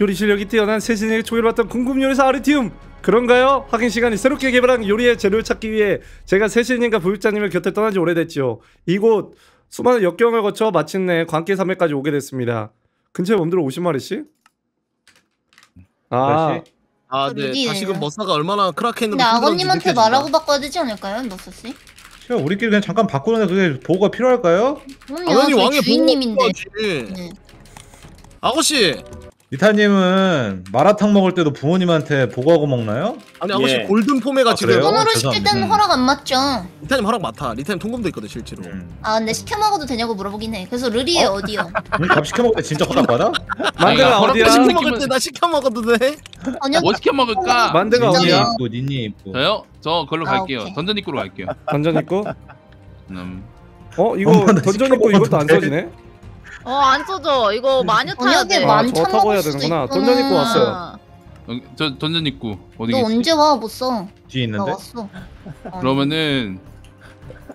요리 실력이 뛰어난 세신에게 초기받던 궁금 요리사 아르티움 그런가요? 확인 시간이 새롭게 개발한 요리의 재료를 찾기 위해 제가 세신님과 부육자님의 곁을 떠난 지 오래됐지요. 이곳 수많은 역경을 거쳐 마침내 광계 산맥까지 오게 됐습니다. 근처에 멈들어 50마리씩? 아, 아, 네. 루디예요. 다시금 머사가 얼마나 크라켄으로 근데 아버님한테. 말하고 바꿔야 되지 않을까요, 머스 씨? 그냥 우리끼리 그냥 잠깐 바꾸는데 그게 보고가 필요할까요? 저희 왕의 주인님인데. 네. 아가씨, 리타님은 마라탕 먹을 때도 부모님한테 보고하고 먹나요? 아니 아가씨 예. 골든 폼에가 아, 지금 그래요? 돈으로 시킬 죄송합니다. 때는 음. 허락 안 맞죠. 리타님 허락 맡아. 리타님 통금도 있거든 실제로. 음. 아 근데 시켜 먹어도 되냐고 물어보긴 해. 그래서 르리에 어? 디요 우리 밥 시켜 먹을 때 진짜 허락 받아? 만드가 어디야? 시켜 느낌은- 먹을 때나 시켜 먹어도 돼? 아니요. 뭐 시켜 먹을까? 만드가? 어디야? 입고 니니 입고. 저요? 저 그걸로 아, 갈게요. 오케이. 던전 입구로 갈게요. 던전 있고? 음. 어 이거 엄마, 나 던전 있고 이것도 안. 써지네? 어안 써져. 이거 마녀 타야 돼. 마- 만찬 저 타고 해야 수도 되는구나. 있구나. 던전 입고 왔어요. 아, 어, 저 던전 입구 어디 너 계시? 언제 와? 못 써. 뒤에 나 있는데? 왔어. 어. 그러면은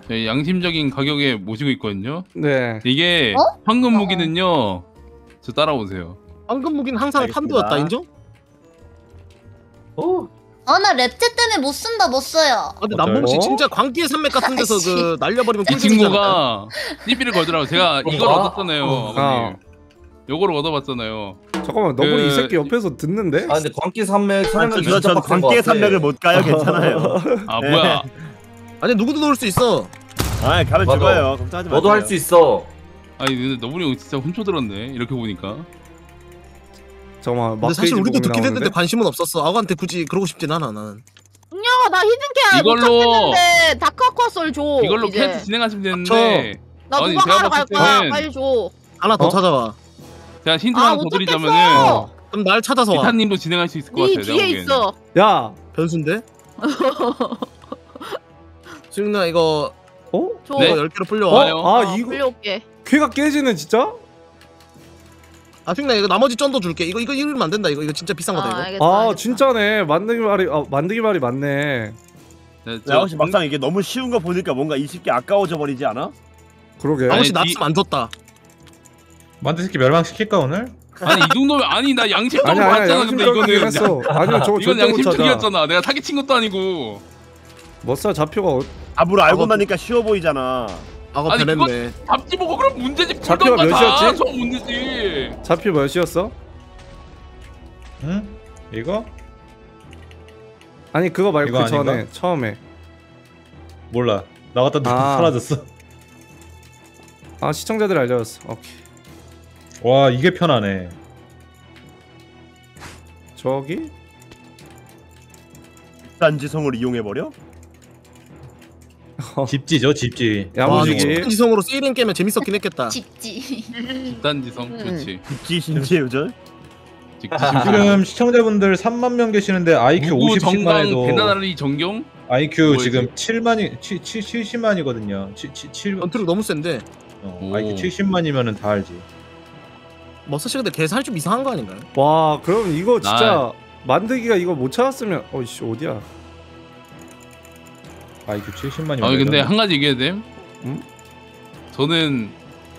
저희 양심적인 가격에 모시고 있거든요. 네. 이게 어? 황금 무기는요. 저 따라오세요. 황금 무기는 항상 알겠습니다. 판도였다 인정? 어? 아 나 랩체 때문에 못 쓴다 못 써요. 아, 근데 어떨- 남봉 씨 어? 진짜 광기의 산맥 같은 데서. 그 날려버리면 이 꿀잼이잖아. 친구가 TV를 걸더라고. 제가 이걸 아. 얻었잖아요, 아. 아버님. 요거를 얻어봤잖아요. 잠깐만 이 그- 새끼 옆에서 듣는데? 아 근데 광기 산맥 아, 설명 저, 진짜 빡센 것 광기의 같아. 산맥을 못 가요 괜찮아요 아 네. 뭐야? 아니 누구도 놓을 수 있어. 아 가면 맞아. 죽어요 걱정하지 마세요 너도 할 수 있어. 아니 근데 형 진짜 훔쳐들었네. 이렇게 보니까. 잠깐만 근데 사실 우리도 듣긴 했는데? 관심은 없었어. 아가한테 굳이 그러고 싶진 않아 나는. 야, 나 히든캐 못 이걸로- 찾겠는데 다크아쿠아솔 줘. 이걸로 이제. 퀘스트 진행하시면 되는데 나 아니, 누가 제가 하러 갈 봤을 거야? 때는- 빨리 줘. 하나 더 어? 찾아와. 제가 힌트 아, 하나 더못 드리자면은 찾겠어. 그럼 날 찾아서 와. 기타님도 진행할 수 있을 것 네 같아요. 내가 뒤에 보기에는. 있어. 야! 변수인데? 수영나 이거 어? 줘. 네? 이거 10개로 어? 풀려와요. 아 어, 이거 불려올게. 쾌가 깨지네 진짜? 아 수영나 이거 나머지 쩐도 줄게. 이거 이거 이러면 안 된다. 이거 이거 진짜 비싼 거다 아, 이거. 알겠다. 아 알겠다. 진짜네 만드기 말이 아, 만드기 말이 맞네 네, 야 혹시 막상 이게 너무 쉬운 거 보니까 뭔가 20개 아까워져 버리지 않아? 그러게 아버지 아니, 납품 안 줬다. 만두 새끼 멸망시킬까 오늘? 아니 이 정도면 아니 나 양심적으로 아니 아니 봤잖아. 근데 양심적이긴 이거는 했어 아니요 저거 이건 절대 못 찾아 양심적이었잖아. 내가 사기친 것도 아니고. 머싸 잡표가 어... 답을 알고 아버- 나니까 쉬워 보이잖아 아가 아니, 변했네. 잡지 보고 그럼. 잡히가 풀던가 다. 몇이었지? 저 문제지. 잡표 몇이었어? 응? 이거? 아니 그거 말고 이거 그 아닌가? 전에 처음에 몰라. 나갔다 또 아. 사라졌어. 아 시청자들이 알려줬어 오케이 와 이게 편하네. 저기? 단지성을 이용해 버려? 집지죠 집지. 와, 야무지기 지성으로 세이링 깨면 재밌었긴 했겠다. 집지. 집단지성 음. 좋지. 입지 신지 요절? 직지심. 지금 시청자분들 3만 명 계시는데 IQ 무구 50씩만 정강 해도 배나리 정경 IQ? 지금 7만이 7, 7, 70만이거든요. 7, 7, 7, 전투력 너무 센데. 어, 오. IQ 70만이면은 다 알지. 머사 씨 근데 개살 좀 이상한 거 아닌가요? 와 그럼 이거 진짜 만들기가 이거 못 찾았으면 어이씨 어디야 IQ 70만이면. 아니 근데 한 가지 얘기해야 돼. 응? 저는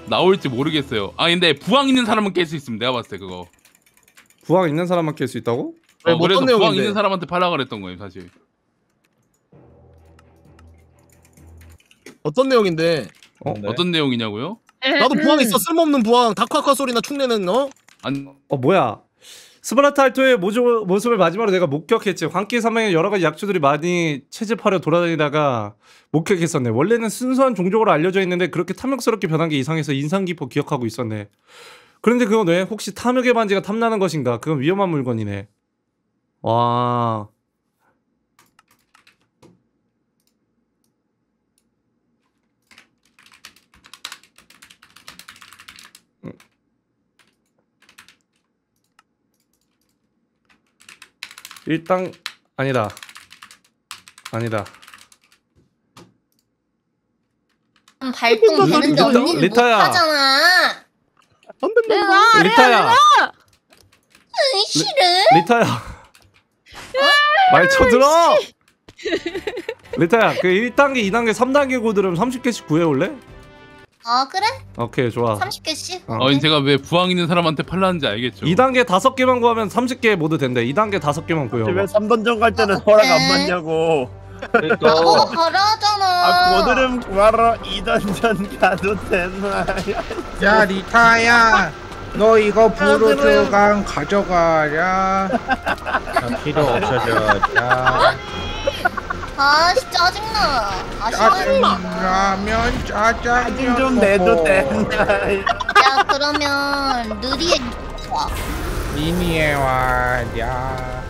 나올지 모르겠어요. 아 근데 부항 있는 사람은 깰 수 있으면 내가 봤을 때 그거. 부항 있는 사람만 깰 수 있다고? 네, 어, 뭐 그래서 내용인데? 있는 사람한테 팔라 그랬던 거예요 사실. 어떤 내용인데? 어? 네. 어떤 내용이냐고요? 나도 부항 있어. 쓸모없는 부항. 다크아쿠아 소리나 축내는 어? 안어 뭐야 스바르타 알토의 모습을 마지막으로 내가 목격했지. 광기 사망에 여러 가지 약초들이 많이 채집하려 돌아다니다가 목격했었네. 원래는 순수한 종족으로 알려져 있는데 그렇게 탐욕스럽게 변한 게 이상해서 인상 깊어 기억하고 있었네. 그런데 그건 왜? 혹시 탐욕의 반지가 탐나는 것인가? 그건 위험한 물건이네. 와 일당 아니다 아니다 발동 되는데 리타- 언니는 리타야. 못하잖아. 내가 리타야 으이, 싫어. 리타야 말 쳐들어 리타야 그 1단계 2단계 3단계 고들은 30개씩 구해올래? 아 그래? 오케이 좋아. 30개씩? 어. 어, 제가 왜 부항 있는 사람한테 팔라는지 알겠죠. 2단계 5개만 구하면 30개 모두 된대. 2단계 5개만 구해 왜 3던전 갈 때는 허락 안 받냐고. 그러니까 나보고 가라 하잖아. 아 고드름 구하러 2던전 가도 되나? 야 리타야. 너 이거 부르주강 가져가랴. 자, 필요 없어졌다 아씨 짜증나 아 싫어 짜증나면 사진 좀 내도 되나 야 그러면 느리에 와 미니에 와 야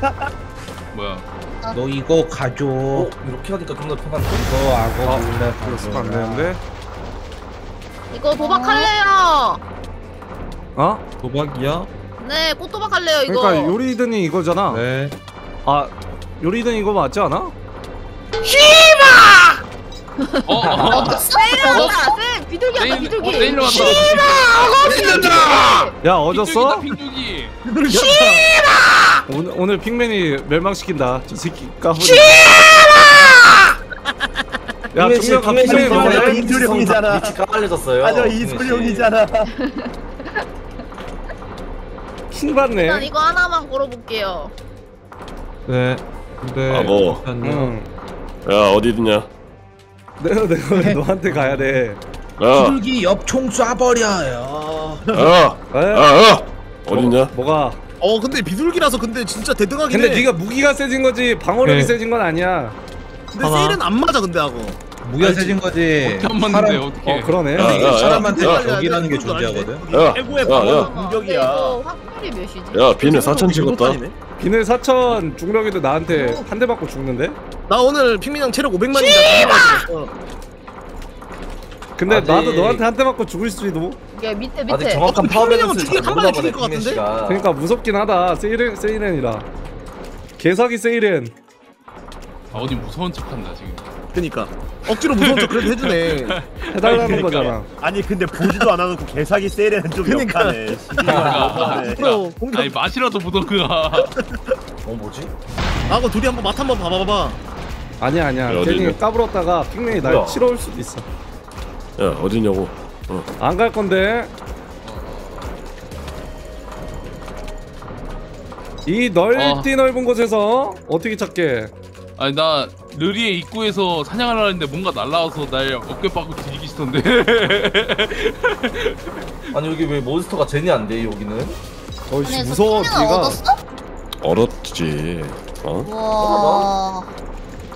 뭐야? 너 이거 가져 어? 이렇게 하니까 좀 더 편한데? 이거 하고 아, 몰래 이거 쓰면 안. 되는데 이거 도박할래요. 어? 도박이야? 네, 꽃도박할래요 이거. 그러니까 요리든이 이거잖아 네 아 요리든 이거 맞지 않아? 어, 어, 어. 세일한다. 세일 비둘기 세일, 비둘기. 어, 세일로 왔다. 야 어졌어? 핑두기. 오늘, 오늘 핑맨이 멸망시킨다 저 새끼 야 씨, 중요한 핑맨 씨 핑맨이? 형, 이소룡이잖아. 위치 까발려졌어요 맞아. 이소룡이잖아 킹 일단 이거 하나만 걸어볼게요. 네 근데 아, 뭐. 응. 야 어디드냐? 내가 내가 왜 너한테 가야 돼 야, 불기 옆총 쏴버려요 야, 에? 야, 야, 어딨냐? 뭐가 어 근데 비둘기라서 근데 진짜 대등하긴 근데 해 네가 무기가 세진 거지 방어력이 네. 세진 건 아니야 근데 봐봐. 세일은 안 맞아 근데 하고 무야 세진 거지 어떻게 안 맞는데 어떻게? 어 그러네 야, 야, 야. 사람한테 야, 적이라는 게. 존재하거든 야, 최고의 야, 방어 야. 공격이야 이거 확률이 몇이지? 야, 비늘 4천 찍었다. 비늘 4천 중력이도 나한테 한 대 맞고 죽는데 나 오늘 핑민형 체력 500만이다 근데 아직- 나도 너한테 한 대 맞고 죽을 수도 이게 밑에 아직 밑에. 정확한 어, 파워 핑맨 형은 밸런스를 잘한 방에 모르나 보네 죽일 것 핑맨 같은데? 씨가 그러니까 무섭긴 하다 세이렌 세이렌이라 개사기 세이렌 아, 어디 무서운 척한다 지금. 그니까 억지로 무서운 척 그래도 해주네 해달라는 아니, 그러니까. 거잖아 아니 근데 보지도 않아놓고 개사기 세일에는 좀 그러니까. 역하네 그러니까. 네. 앞으로 공격 아니 맛이라도 보던가. 어 뭐지? 하고 둘이 한번 맛 한번 봐봐봐 아니야 아니야 괜히 어디를? 까불었다가 핑맨이 날 뭐야? 치러올 수도 있어 야, 어디냐고? 안갈 건데 이 넓디 어. 넓은 곳에서 어떻게 찾게 아니 나 르리의 입구에서 사냥하려 했는데 뭔가 날라와서 날 어깨 빠고 뒤지기 시던데. 아니 여기 왜 몬스터가 제니 안돼 여기는? 어이씨 무서워 핑맨 얻었어? 얼었지. 어? 우와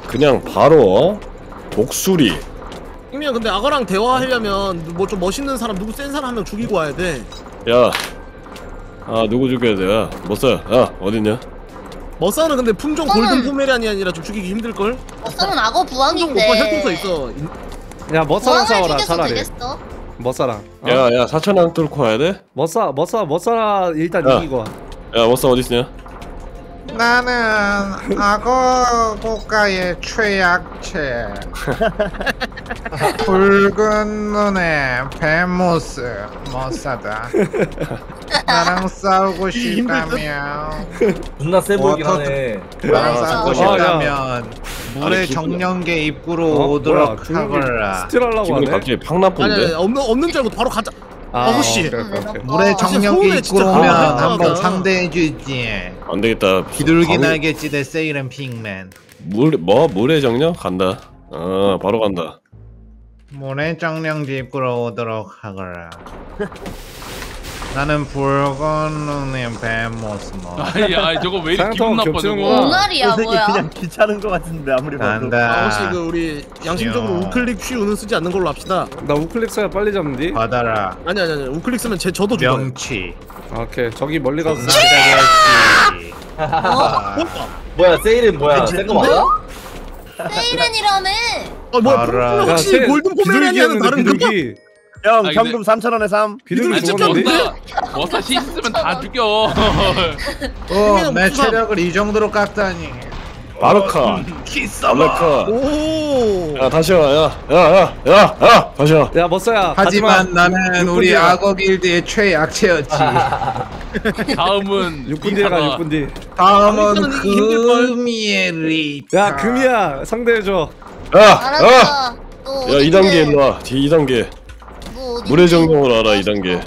그냥 바로 어? 독수리. 핑민형 근데 악어랑 대화하려면 뭐 좀 멋있는 사람 누구 센 사람 한 명 죽이고 와야 돼 야, 아 누구 죽여야 돼? 야, 멋사야. 야, 어딨냐? 머싸는 근데 품종 골든 포메리안이 아니라 좀 죽이기 힘들걸? 어쩌면 악어 품종 오빠 혈통서 부왕인데 있어 야 멋사랑 싸워라 죽여서 차라리 되겠어? 멋사랑 어? 야, 야, 사천왕 뚫고 와야 돼? 멋사 멋사 멋사라 일단 야. 이기고 와 야, 멋사 어딨냐? 나는 악어 국가의 최약체. 붉은 눈에 뱀모스 머싸다. 나랑 싸우고 싶다면 존나 세 보이긴 water- 하네. 나랑 아, 싸우고. 싶다면 물의 기분- 정령계 입구로 어? 뭐야 오도록 중국이 하거라. 스틸 하려고 기분이 하네? 갑자기 팍 아니 아니 나쁜데? 없는, 없는 줄 알고 바로 가자 아, 아, 진짜 정령계 서운해, 진짜. 입구로 오면 아, 한번 아, 상대해주지 안 되겠다. 비둘기 바로- 날개짓의 세이렌 핑맨 물, 뭐, 물의 정령? 간다. 어, 바로 간다. 물의 정령계 입구로 오도록 하거라 나는 눈의 뱀모스 머 아니 아니 저거 왜 이렇게 기분 나빠. 저거. 오날이야 뭐야 그냥 귀찮은 거 같은데 아무리 봐도. 아, 혹시 그 우리 양심적으로 귀여워. 우클릭 퓨는 쓰지 않는 걸로 합시다. 나 우클릭 써야 빨리 잡는디? 받아라. 아니 아니 아니. 우클릭 쓰면 제 저도 죽어요. 명치. 오케이. 저기 멀리 가서 나대겠지. 어? 뭐야 세일은 뭐야? 센거 맞아? 세이렌이라며? 아 뭐야 새 골든 포메리안이라는 다른 그 비둘기 형 근데- 현금 3천 원에 삼. 비둘기 아니 저거 죽었는데? 머싸 머싸 시 있으면 다 죽여. 어, 내 무슨 체력을 이 정도로 깎다니. 바르카. 바르카. 오. 야, 다시 와. 야, 야, 야, 야, 야, 다시 와. 야 멋사야 하지만 나는 우리 악어 길드의 최약체였지. 다음은 6분 뒤에 가 리타가. 6분 뒤 다음은 리타 야. 금이야. 상대해줘. 야, 야, 야, 2단계 일로 와. 뒤 2단계. 뭐 물의 정령을 알아 2단계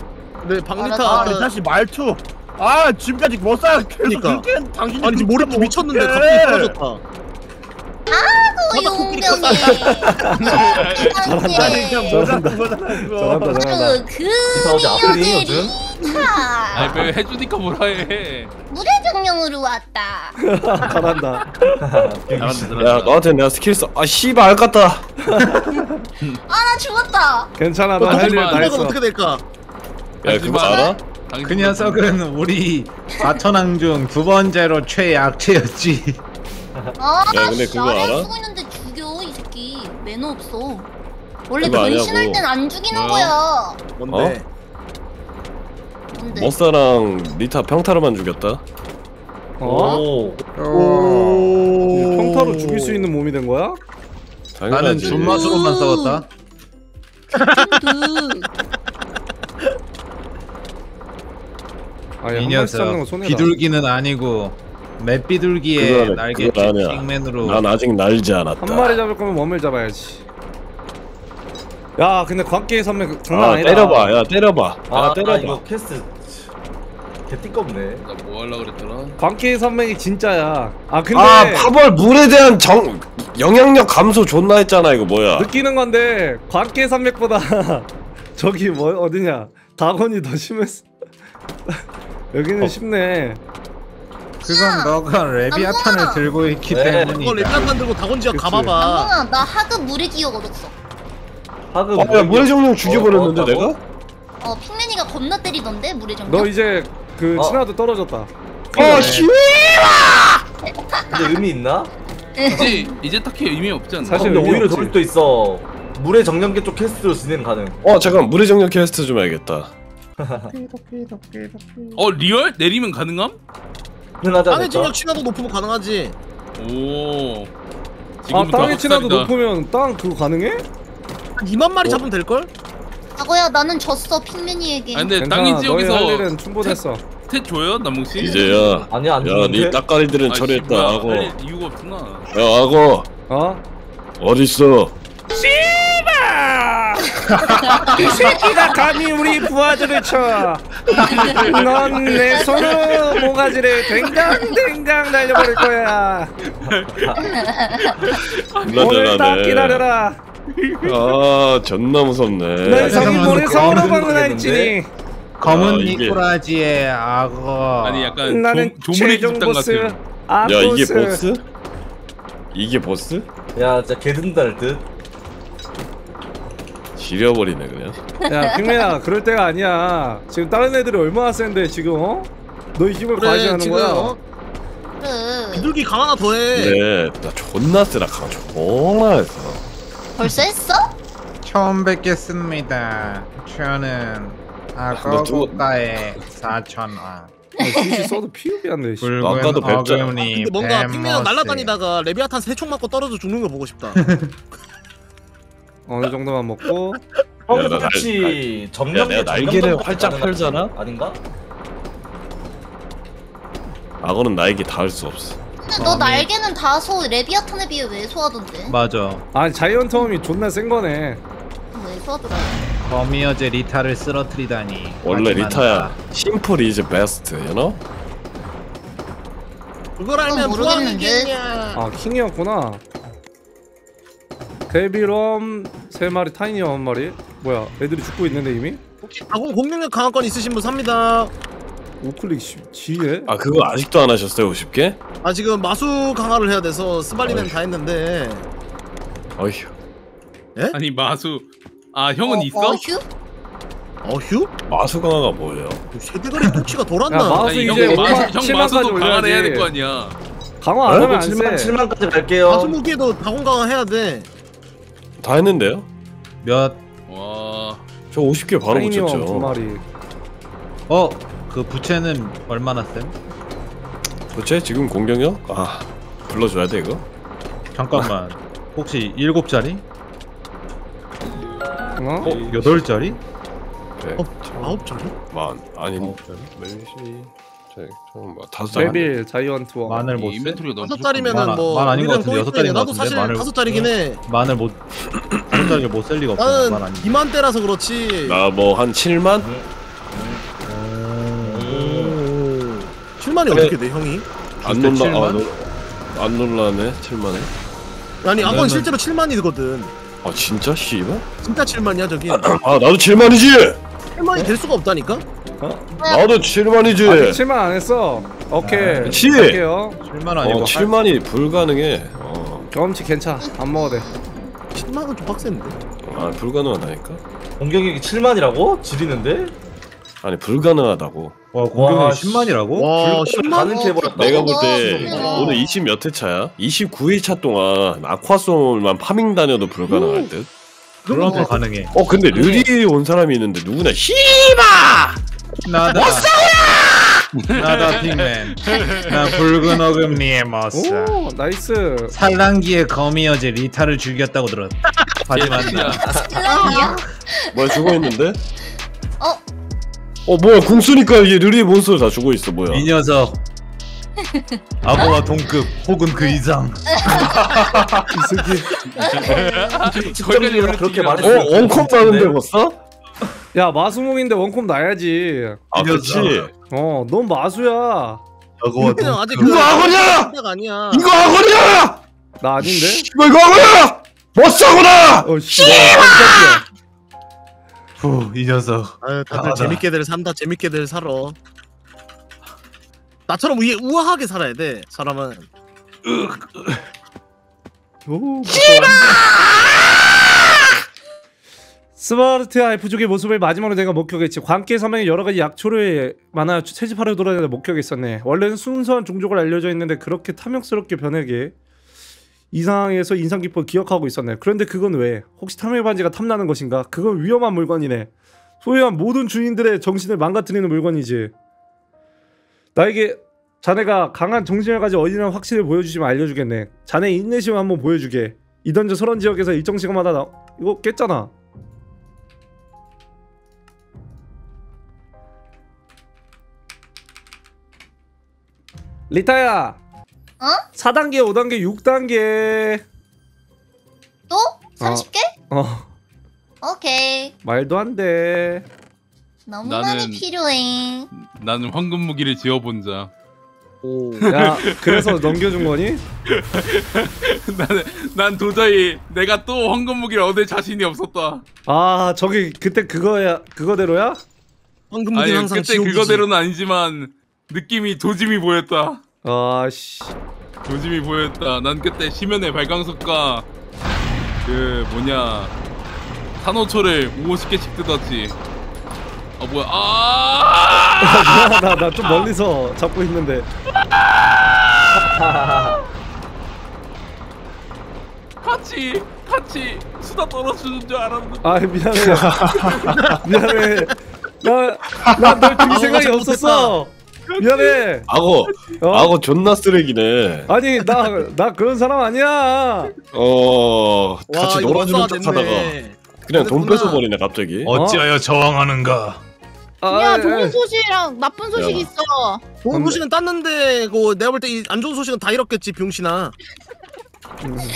네 박리타. 아 리타 씨 말투. 아 지금까지 못 살. 계속 그러니까. 그렇게 당신이 아니 지금 몰입도 미쳤는데. 갑자기 떨어졌다 아이고 용병이. 그냥 거잖아 이거. 잘한다 잘한다. 그 요즘? 타 아니 왜 해주니까 뭐라 해 물의 정령으로 왔다. 잘한다. 야 너한테 내가 스킬 써아 씨발 알깠다 아나 죽었다. 괜찮아 너 너할 일다 했어. 어떻게 될까? 야 그거 알아? 당신 그 녀석은 우리 사천왕 중두 번째로 최약체였지. 아, 야, 근데 씨, 그거 알아? 쓰고 있는데 죽여 이 새끼. 매너 없어. 원래 그거 변신할 아니라고. 땐 안 죽이는 뭐야? 거야. 뭔데? 뭔데? 머싸랑 리타 평타로만 죽였다 어? 오. 이제 평타로 죽일 수 있는 몸이 된 거야? 나는 당연하지 준맛으로만 싸웠다. 그 아니 이한 발씩 잡는 거 녀석 손해다. 비둘기는 아니고 그거는- 날개 그건 아니야. 빅맨으로 난 아직 날지 않았다 한 마리 잡을 거면 웜을 잡아야지. 야 근데 광기의 선배 그 장난 아 아니다. 때려봐 야 때려봐 야 아, 아 때려봐 이거 캐스트 개띠껍네. 나 뭐 하려고 그랬더라 광기의 선배이 진짜야. 아 근데 아 파벌 물에 대한 정 영향력 감소 존나 했잖아 이거 뭐야 느끼는 건데 광기의 산맥보다 저기 뭐 어디냐 다곤이 더 심했어. 여기는 어. 쉽네. 그건 너가 레비아탄을 남궁아. 들고 있기 네. 그거 때문이다. 레비아탄 들고 다곤 지역 그치. 가봐봐 남궁아 나 하급 물의 기억 얻었어. 하급. 아, 야 물의 정령 죽여버렸는데 어, 내가? 어 핑맨이가 겁나 때리던데 물의 정령. 너 이제 그 어. 친화도 떨어졌다. 아 씨! 근데 의미 있나? 이제 이제 딱히 의미 없지 않나 사실 근데 의미 오히려 없지. 수도 있어. 물의 정령계 쪽 퀘스트로 진행 가능. 어 잠깐 물의 정령 퀘스트 좀 해야겠다 어 리얼 내리면 가능함 흔하지 땅의 않을까? 진력 친화도 높으면 가능하지 오 아 지금부터 땅의 친화도 학살이다. 높으면 땅 그거 가능해? 한 2만 마리 잡으면 될걸? 아거야 나는 졌어 핑맨이에게. 아 근데 괜찮아. 너희 지역에서 할 일은 충분했어. 스탯 줘요 남몽씨? 이제야 아니야 안. 따까리들은 아이씨, 처리했다 뭐야, 하고 할 이유가 없구나 야 하고 어? 어딨어 이 새끼가 감히 우리 부하들을 쳐. 넌 내 손으로 모가지를 댕강댕강 날려버릴 거야. 오늘 딱 기다려라. 아 존나 무섭네 넌 성인 모래 성으로 방문할지니. 검은 아, 이게- 니코라지의 악어. 아니 약간 나는 조, 조문의 최종 집단 보스. 같은 아야 이게 보스. 보스? 이게 보스? 야 진짜 개든달 듯. 지려버리네 그냥 야 빅맨아 그럴 때가 아니야. 지금 다른 애들이 얼마나 센데 지금 어? 너희 힘을 그래 과시하는 지금 거야. 어? 그래. 비둘기 강 하나 더해 그래 나 존나 세다 강 존나 했어 벌써 했어? 처음 뵙겠습니다. 저는 악어 너 두- 국가의 사천왕. 혹시 써도 피흡이 안 돼. 씨. 붉은 아까도 뵙잖아. 근데 뭔가. 핑맨은 날아다니다가 레비아탄 세총 맞고 떨어져 죽는 거 보고 싶다 어느 정도만 먹고 형나 날- 혹시 야, 내가 날개를 활짝? 펼잖아? 아닌가? 악어는 나에게 닿을 수 없어 근데 너 날개는 다소 레비아탄에 비해 왜 소하던데? 맞아. 아니 giant worm이 존나 센 거네. 왜 소하더라? 거미어제 리타를 쓰러뜨리다니. 원래 하지만 리타야 simple is best you know? 그걸 알면 그건 모르겠는데. 아 킹이었구나. 데비럼 세 마리, 타이니어 한 마리. 뭐야? 애들이 죽고 있는데 이미? 다곤 공격력 강화권 있으신 분 삽니다 우클릭 시- 지혜? 아 그거 아직도 안 하셨어요 50개? 아 지금 마수 강화를 해야 돼서 스발리는 다 했는데 어휴 아니 마수 아 형은 있어? 어 휴? 어휴? 마수 강화가 뭐예요? 세대가리 토치가 돌았나? 야, 마수 아니 형, 이제 마수, 오만- 형 7만까지 마수도 강화를 해야 될. 거 아니야 강화 안 하면 안 7만 세. 7만까지 갈게요. 마수 무기에도 다곤 강화 해야 돼 다 했는데요? 몇? 와 저 50개 바로 타이니어 두 붙였죠 마리. 어? 그 부채는 얼마나 셈? 도대체 지금 공격력? 아 불러줘야 돼 이거? 잠깐만. 혹시 일곱 자리? 어? 어? 여덟 자리? 네. 어? 아홉 자리? 만 아니 아홉 자리? 몇시 잠깐만 다섯 장 데빌 자이언트 원. 마늘 이못 세? 인벤토리가 너무 다섯. 자리면은 만- 뭐만 아닌 것 같은데, 여섯. 자리인 것 나도 같은데, 사실 마늘- 다섯 자리긴 해 마늘 못 원짜리 못살 리가 없어. 말 나는 아니. 2만 대라서 그렇지. 나뭐한 7만? 7만이 그래. 어떻게 돼 형이? 안 놀라. 아, 7만? 놀- 안 놀라네. 7만에. 아니 악원 나는- 실제로 7만이거든. 아 진짜 씨발? 진짜 7만이야 저기. 아 나도 7만이지. 7만이 될 수가 없다니까? 나도 7만이지. 아직 7만 안 했어. 오케이. 그치? 할게요. 7만 아니고 어 7만이 불가능해. 어. 경험치 괜찮아. 안 먹어도 돼. 10만은 좀 빡센데. 아 불가능하다니까. 공격력이 7만이라고? 지리는데? 아니 불가능하다고. 와 공격이 와, 10만이라고? 와 불가능 10만. 가능케 해버렸다. 내가 볼 그거다. 때 그거다. 오늘 20 몇 회 차야? 29회 차 동안 아쿠아솔만 파밍 다녀도 불가능할 듯. 그럼 더 가능해. 어 근데 르리에 온 사람이 있는데 누구나 씨 나다. 나다 핑맨. 나 붉은 어금니의 머스. 오 나이스. 산란기의 거미여제 리타를 죽였다고 들었다. 하지만 진짜. 슬라이야? 뭐야 죽어 있는데? 어? 어 뭐야 궁 쏘니까 이게 르리 몬스터 다 죽어 있어 뭐야? 이 녀석 악어와 동급 혹은 그 이상. 거기까지 내가 그렇게 말했어. 어 원컵 나는데 벌써? 야 마수몽인데 원콤 나야지. 아 그렇지. 어, 넌 마수야. 악어와 그냥 아직 이거 악어냐? 가 아니야. 이거 악어냐? 나 아닌데? 이거 이거 악어냐? 멋싸구나. 어, 씨. 깜짝이야. 후이 녀석. 아유 다들 아, 나- 재밌게들 산다 재밌게들 살아. 나처럼 우 우아하게 살아야 돼 사람은. 오, 스마르트 알프족의 모습을 마지막으로 내가 목격했지. 광기의 사망에 여러 가지 약초를 많아 채집하려 돌아다니다 목격했었네. 원래는 순수한 종족을 알려져 있는데 그렇게 탐욕스럽게 변하게 이 상황에서 인상 깊어 기억하고 있었네. 그런데 그건 왜? 혹시 탐욕 반지가 탐나는 것인가? 그건 위험한 물건이네. 소유한 모든 주인들의 정신을 망가뜨리는 물건이지. 나에게 자네가 강한 정신을 가진 어린이라는 확신을 보여주시면 알려주겠네. 자네 인내심 한번 보여주게. 이 던전 서런 지역에서 일정 시간마다 나... 이거 깼잖아. 리타야. 어? 4단계, 5단계, 6단계. 또? 30개? 어, 오케이. 말도 안 돼. 너무 나는- 많이 필요해. 나는 황금 무기를 지어본 자. 오. 야, 그래서 넘겨준 거니? 나는 난 도저히 내가 또 황금 무기를 얻을 자신이 없었다. 아, 저기 그때 그거야, 그거대로야? 황금 아니 무기는 항상 그때 지옥이지. 그거대로는 아니지만 느낌이 도짐이 보였다. 아, 씨. 도짐이 보였다. 난 그때 심연의 발광석과 그 뭐냐 산호초를 50개씩 뜯었지. 아 뭐야? 아! 나, 나 좀 멀리서 잡고 있는데. 같이 같이 수다 떨어주는 줄 알았는데. 아, 미안해. 미안해. 나, 나널 죽일 생각이. 없었어. 미안해. 악어 어? 악어 존나 쓰레기네. 아니, 나, 나 그런 사람 아니야. 어 와, 같이 이거 놀아주는 척하다가 됐네. 그냥 돈 그랬구나. 뺏어 버리네 갑자기. 어찌하여 저항하는가? 아, 야 에, 좋은 에. 소식이랑 나쁜 소식 야. 있어. 좋은 근데- 소식은 땄는데 그 내가 볼 때 안 좋은 소식은 다 잃었겠지 병신아.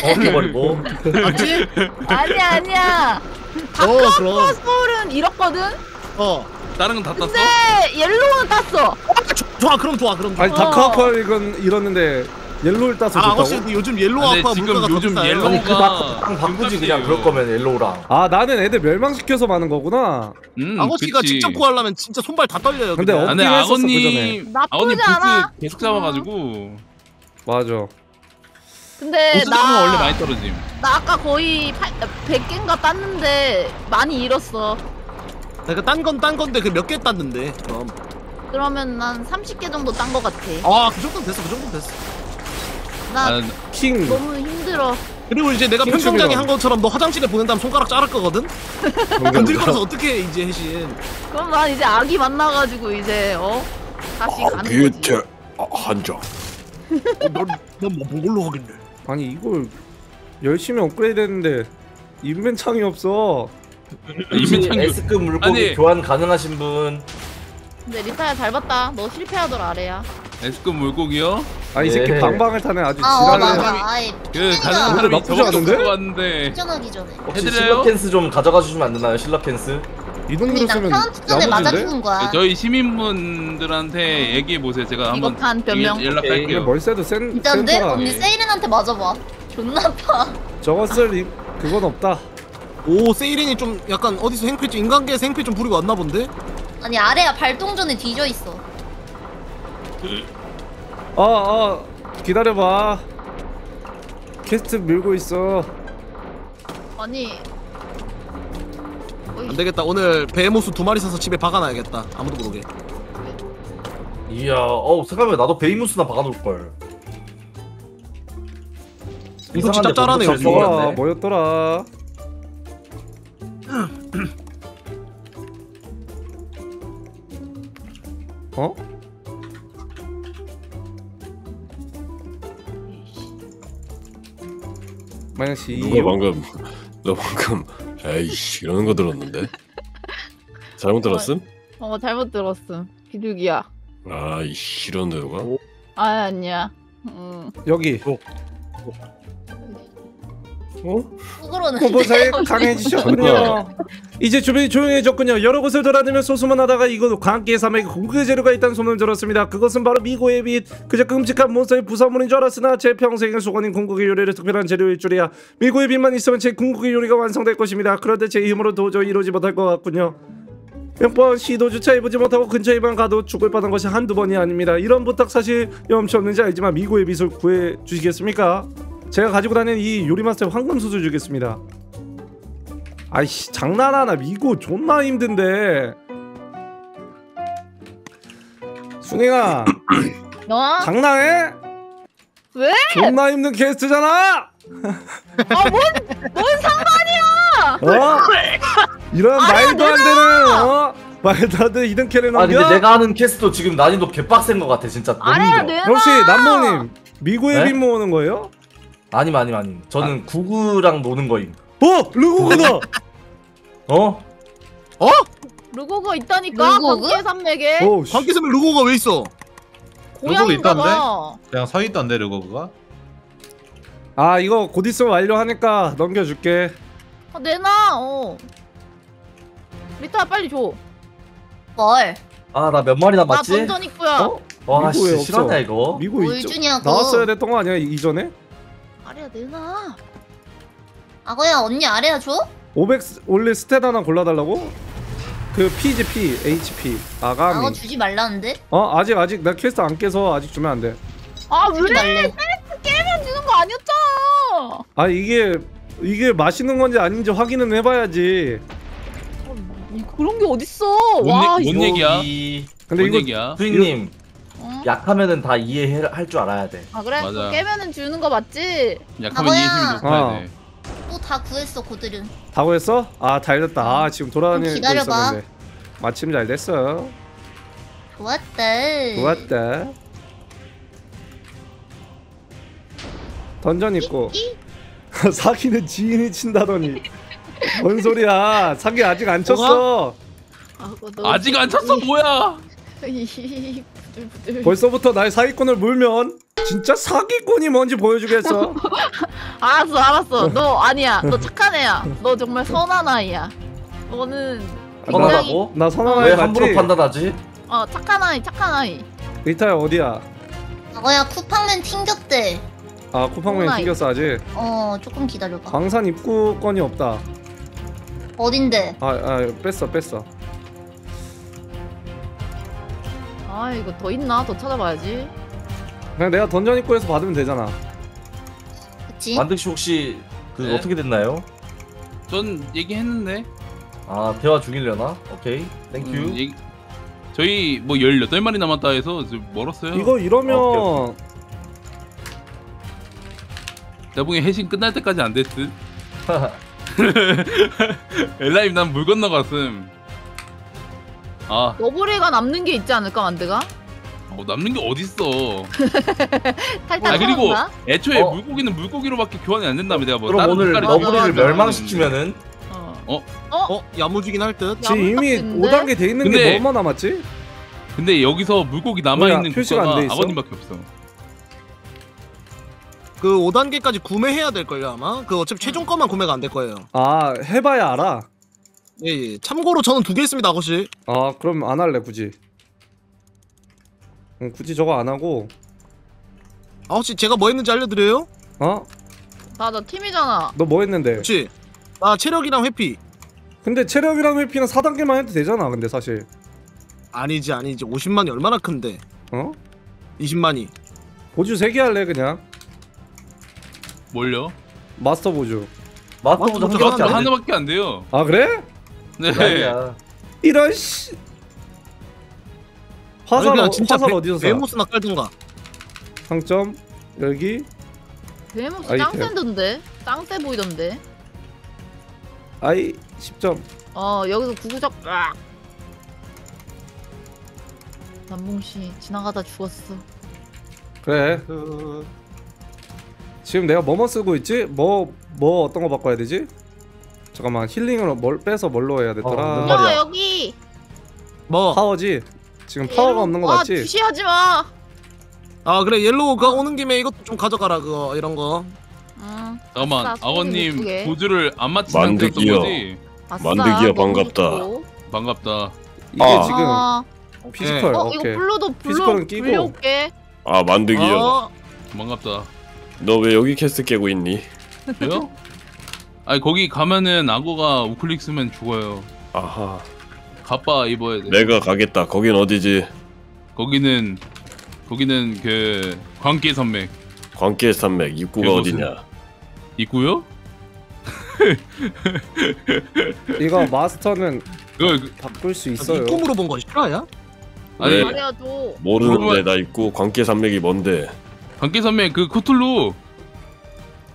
버려버리고. 맞지? 아니야 아니야. 어 그럼. 서울은 잃었거든. 어. 다른 건 다 땄어? 근데 옐로우는 땄어. 좋아 그럼 좋아 그럼 좋아. 아니, 다크아쿠아 이건 이뤘는데, 옐로우를 따서 아 좋다고? 아가씨 요즘 옐로우 아빠 지금 물가가 요즘. 옐로우가 아니 그 바, 바꾸지 그냥 그럴 거면 옐로우랑. 아, 나는 애들 멸망시켜서 많은 거구나. 음, 아가씨가 그치. 직접 구하려면 진짜 손발 다 떨려요. 근데. 아, 근데 했었어, 아버님 나쁘지 아버님 보스 않아. 계속 잡아가지고 맞아. 근데 보스 잡으면 원래 많이 떨어짐. 나 아까 거의 100개인가 땄는데 많이 잃었어. 내가 딴건 딴 건데 그 몇 개 땄는데. 그럼. 그러면 난 30개 정도 딴 거 같아. 아 그 정도는 됐어 그 정도는 됐어. 나난 킹. 너무 힘들어. 그리고 이제 내가 킹 춤이다. 한 것처럼 너 화장실에 보낸 다음 손가락 자를 거거든. 건들 거라서 어떻게 이제 해신. 그럼 난 이제 아기 만나가지고 이제 어 다시 아, 가는 그, 거지. 저, 아, 한정. 넌뭐 뭘로 하겠네. 아니, 이걸 열심히 업그레이드 했는데, 인벤창이 없어. 이민창 S급 물고기 아니. 교환 가능하신 분. 근데 리타야 잘 봤다. 너 실패하더라 아래야. S급 물고기요? 아 이 새끼 예. 방방을 타네 아주 아, 어, 지랄해. 맞아. 아이, 그 가는 사람이 나쁘지 않은데? 같은데 운전하기 전에. 혹시 해드려요? 실러캔스 좀 가져가 주시면 안 되나요? 실러캔스? 이 우리 쓰면 남편 전에 야무진데? 맞아주는 거야. 그 저희 시민분들한테 얘기해 보세요. 제가 한번 비겁한 변명. 연- 연락할게요. 멀세도 센 진짜인데? 센터라 언니 세이렌한테 맞아봐. 존나 아파. 저거 쓸 이- 그건 없다 오 세이렌이 좀 약간 어디서 행패 좀 인간계에서 행패 좀 부리고 왔나 본데? 아니 아래야 발동전에 뒤져 있어. 어 어 기다려봐. 퀘스트 밀고 있어. 아니. 안 되겠다. 오늘 베모스 두 마리 사서 집에 박아놔야겠다. 아무도 모르게. 이야, 어우 잠깐만 나도 베이무스나 박아놓을 걸. 이거 진짜 짤하네요, 잘 이거. 와 생겼네. 뭐였더라 어? 마이너스 누가 2 방금 너 방금 에이씨 이러는 거 들었는데 잘못 들었음? 어 잘못 들었음 비둘기야 아이씨 이러는 누가? 아 아니야 음. 여기 속으로는 후보사에 강해지셨군요. 이제 주변이 조용해졌군요. 여러 곳을 돌아다니며 소수만 하다가 이곳 광기의 사막에 공개 재료가 있다는 소문을 들었습니다. 그것은 바로 미고의 빛. 그저 끔찍한 몬스터의 부산물인 줄 알았으나 제 평생의 소원인 궁극의 요리를 특별한 재료일 줄이야. 미고의 빛만 있으면 제 궁극의 요리가 완성될 것입니다. 그런데 제 힘으로 도저히 이루지 못할 것 같군요. 몇번 시도조차 해보지 못하고 근처에만 가도 죽을 뻔한 것이 한두 번이 아닙니다. 이런 부탁 사실 염치 없는지 알지만 미고의 빛을 구해 주시겠습니까? 제가 가지고 다니는 이 요리마스터의 황금 수술 주겠습니다. 아이씨 장난하나 미고 존나 힘든데. 순이가 너 장난해? 왜? 존나 힘든 게스트잖아. 아 뭔 뭔 상관이야 어? 이런 말도 안 되는 어? 말도 안 되는 이등 캐를 아 넘겨? 근데 내가 하는 캐스도 지금 난이도 개빡센 것 같아 진짜 너무 힘들어. 내놔 혹시 남모님 미고의 네? 빛 모으는 거예요? 아님 아님 아님 저는 구구랑 노는 거임 어 르고구나. 어? 루고가 있다니까 루고그? 광기의 산맥에 오 씨. 광기섬에 루고가 왜 있어? 고양인가 있던데? 봐 그냥 서 있던데 르고그가? 아 이거 곧 있으면 완료하니까 넘겨줄게. 어, 내놔 어 리타 빨리 줘 뭘? 아 나 몇 마리 나 남았지? 던전 입구야 어? 와 미국에 씨 없어. 실화냐 이거? 미고 뭘 있죠. 나왔어야 됐던 거 아니야 이전에? 아래야 내놔 아거야 언니 아래야 줘? 500 원래 스탯 하나 골라달라고? 그 P지 P, HP 아가미. 아거 주지 말라는데? 어 아직 아직 나 퀘스트 안 깨서 아직 주면 안 돼. 아 주지 왜? 말래. 깨면 주는 거 아니었잖아 아 이게 이게 맛있는 건지 아닌지 확인은 해봐야지. 이- 그런 게 어딨어 뭔, 와 얘, 뭔 얘기야? 이 근데 뭔 이거 얘기야? 수인님 어? 약하면은 다 이해할 줄 알아야 돼 아 그래? 맞아. 깨면은 주는 거 맞지? 약하면 바보야. 이해심이 높아야 어. 돼. 또 다 구했어 고들은. 다 구했어? 아 잘 됐다. 아 지금 돌아다니고 좀 기다려봐. 있었는데. 마침 잘 됐어. 좋았다. 좋았다. 던전 있고 사기는 지인이 친다더니 뭔 소리야? 사기 아직 안 쳤어. 아, 그거 너- 아직 안 쳤어 뭐야? 이-. 벌써부터 날 사기꾼을 물면 진짜 사기꾼이 뭔지 보여주겠어. 알았어 알았어 너 아니야 너 착한 애야 너 정말 선한 아이야 너는 굉장히 선하다고? 나 선한 왜 아이 함부로 맞지? 판단하지? 어 착한 아이 착한 아이 리타야 어디야? 아거야 쿠팡맨 튕겼대. 아 쿠팡맨 선한 아이. 튕겼어 아직. 어 조금 기다려봐. 광산 입구권이 없다. 어딘데? 아, 아 뺐어 뺐어. 아 이거 더 있나 더 찾아봐야지 그냥 내가 던전 입구에서 받으면 되잖아. 그치? 만득 씨 혹시 그 네? 어떻게 됐나요? 전 얘기했는데. 아 대화 중이려나? 오케이 땡큐 음, 얘기... 저희 뭐 18마리 남았다 해서 좀 멀었어요. 이거 이러면 어, 오케이, 나중에 해신 끝날 때까지 안 됐듯. 엘라임 난 물 건너갔음. 아, 너브레가 남는 게 있지 않을까 만드가? 어, 남는 게 어딨어. 탈탈 아 그리고 털었나? 애초에 어. 물고기는 물고기로밖에 교환이 안 된다며 내가 뭐 그럼 다른 오늘 색깔이 너구리를 들어가면 멸망시키면은 어. 어? 야무지긴 할 듯? 지금 이미 야무딱지인데? 5단계 돼 있는 게 근데- 뭐만 남았지? 근데 여기서 물고기 남아 있는 뭐야, 표시가 안 국가가 돼 있어? 아버님밖에 없어. 그 5단계까지 구매해야 될 걸요 아마. 그 어차피 최종 거만 구매가 안 될 거예요. 아 해봐야 알아. 예, 예. 참고로 저는 두 개 있습니다, 아저씨. 아 그럼 안 할래 굳이. 응, 굳이 저거 안 하고 아저씨 제가 뭐 했는지 알려드려요? 어? 나나 팀이잖아. 너 뭐 했는데? 그렇지. 나 체력이랑 회피. 근데 체력이랑 회피는 4단계만 해도 되잖아 근데 사실 아니지, 아니지. 50만이 얼마나 큰데? 어? 20만이. 보주 3개 할래 그냥 뭘요? 마스터 보주 마스터 마스터 보자 보자 저 하는데? 하나밖에 안 돼요. 아 그래? 네. 아니야. 이런 씨 화살, 아니, 어, 그냥 화살 어디서 사? 베모스나 깔든가. 상점 여기 베모스. 짱센던데? 짱세 보이던데? 아이 10점 어 여기서 구구적 아. 남봉 씨 지나가다 죽었어. 그래 지금 내가 뭐뭐 쓰고 있지? 뭐뭐 어떤 거 바꿔야 되지? 잠깐만 힐링으로 뭘 빼서 뭘로 해야 어, 되더라 몇 마리야? 야 여기. 뭐? 파워지 지금 파워가 없는 거 아, 맞지? 주시하지 마. 아, 그래. 옐로우가 오는 김에 이것도 좀 가져가라, 그거. 이런 거. 응. 잠깐만 아싸, 아버님 예쁘게. 보주를 안 맞힌 상태였던 만득이요. 거지? 아싸, 만들기야, 너무 반갑다. 좋고. 반갑다. 이게 아. 지금 아, 피지컬 어 오케이 이거 블루도 블루 피지컬은 끼고. 불려올게. 아 만드기요. 어, 반갑다. 너 왜 여기 캐스트 깨고 있니? 저요? 아니 거기 가면은 악어가 우클릭 쓰면 죽어요. 아하. 가빠 입어야 돼. 내가 가겠다. 거긴 어디지? 거기는 거기는 그 광기 산맥 광계 산맥 입구가 그곳은- 어디냐? 있고요. 이거 마스터는 그, 그 바꿀 수 있어요 입구 물어본 거 실화야? 아니 네. 말해야죠. 모르는데 그러면- 나 입구 광계 산맥이 뭔데? 광기 산맥 그 코툴루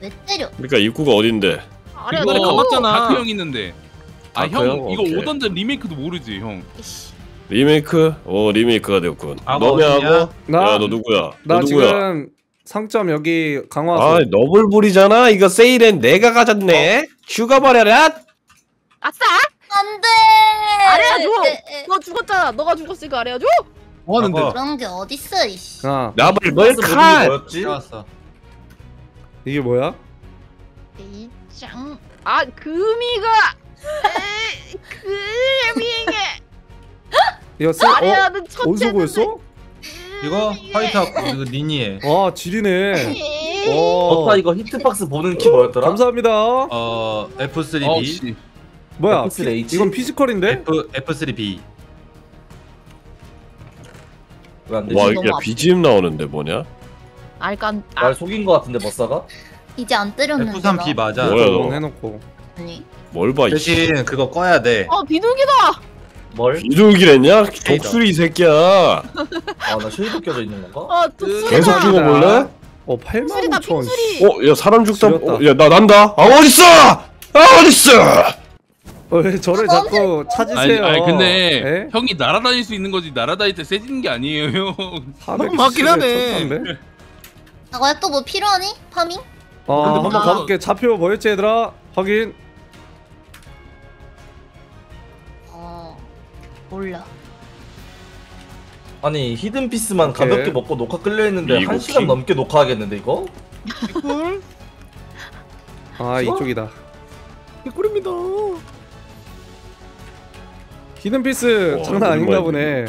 왜 때려? 그러니까 입구가 어딘데? 아래야 이번에 너 가봤잖아. 다크 형 있는데. 아 다크 형? 형 이거 오케이. 오던데 리메이크도 모르지 형. 이씨. 리메이크? 어 리메이크가 되었군. 아, 너네 어디냐? 하고? 나- 야너 누구야? 나너 누구야? 지금 상점 여기 강화소 아 너블불이잖아. 이거 세일엔 내가 가졌네. 죽어버려라. 아싸! 안 돼! 아래야 줘. 너 죽었잖아. 너가 죽었으니까 아래야 줘. 뭐 하는데? 그런 게 어딨어, 이씨. 아 모드가 뭘칸. 뭐였지? 이게 뭐야? 이 짱. 아 금이가. 금이가. 이거 쓰... 어? 어디서. 구했어? 이거 화이트하고 이거 니니에 와 지리네 와 어따 이거 히트박스 보는 키 뭐였더라? 감사합니다 어 F3B 어 씨. 뭐야 F3 H? 이건 피지컬인데? F F3B 왜안 되지? 와 너무 이게 아프다. BGM 나오는데 뭐냐? 알간. 아, 날 속인 거 같은데 머싸가? 이제 안 때렸는데. F3B 나. 맞아. 뭐야, 너? 해놓고 아니. 뭘 봐? 이씨. 대신 그거 꺼야 돼. 어 비둘기다. 뭘? 비둘기랬냐? 독수리 이 새끼야. 아나 쉐이드 껴져 있는 건가? 어 독수리다. 계속 죽어볼래? 어 8만 핑수리다 5천 핑수리. 어, 야 사람 죽다. 지렸다. 어, 야 나 난다. 아 어딨어? 아 어딨어? 어, 왜 저를 아, 자꾸 아니, 찾으세요 아니 근데 에? 형이 날아다닐 수 있는 거지 날아다닐 때 세지는 게 아니에요 형. 400 맞긴 하네. 쳤던데? 아, 또뭐 필요하니? 파밍? 어 근데 한번 가볼게 좌표 뭐였지 얘들아? 확인 어. 몰라. 아니 히든 피스만 오케이. 가볍게 먹고 녹화 끌려 있는데 미국 한 시간 킹. 넘게 녹화하겠는데 이거? 개꿀? 아 이쪽이다 개꿀입니다. hidden piece 와, 장난 아닌가 보네.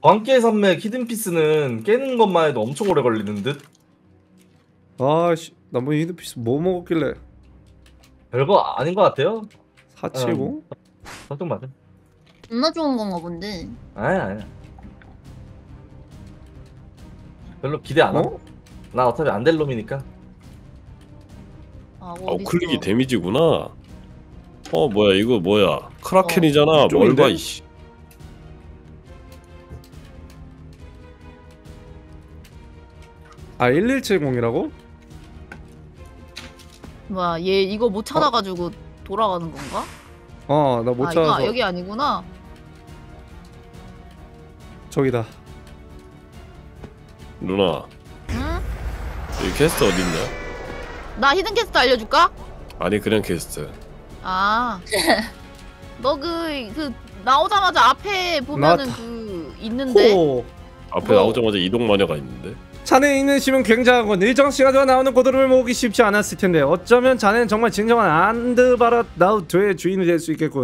광기의 산맥 hidden piece는 깨는 것만 해도 엄청 오래 걸리는 듯? 아씨 나뭐 hidden piece 뭐 먹었길래 별거 아닌 것 같아요 470? 설정 맞아 존나 좋은 건가 본데. 아니 아니 별로 기대 안 하고 나 어차피 안 될 놈이니까 아, 아 클릭이 데미지구나. 어 뭐야 이거 뭐야? 크라켄이잖아. 어, 뭘 쪽인데? 봐 이씨. 아 1170이라고? 뭐야 얘 이거 못 찾아가지고 돌아가는 건가? 어 나 못 아 찾아서 이거 여기 아니구나. 저기다 누나 응? 여기 캐스트 어딨냐? 나 히든 캐스트 알려줄까? 아니 그냥 캐스트. 아. 너그그 나오자마자 앞에 보면은. 그 있는데 호. 앞에 뭐. 나오자마자 이동 마녀가 있는데. 자네 있는 시면 굉장하고 일정 시간으로 나오는 고도를 모으기 쉽지 않았을 텐데 어쩌면 자네는 정말 진정한 안드바라 나우트의 주인이 될 수 있겠군.